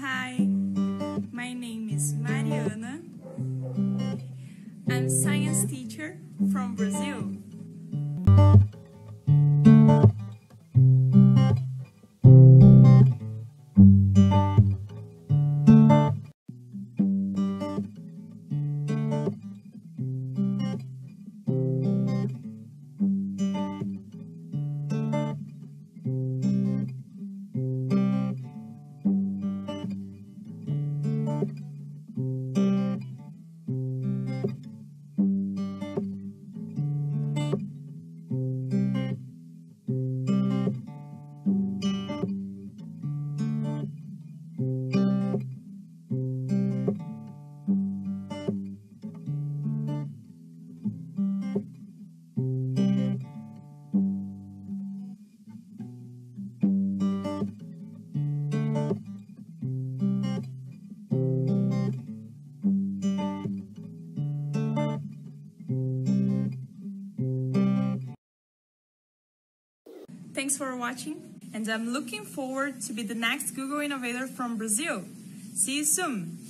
Hi, my name is Mariana. I'm science teacher from Brazil. Thanks for watching, and I'm looking forward to be the next Google Innovator from Brazil. See you soon!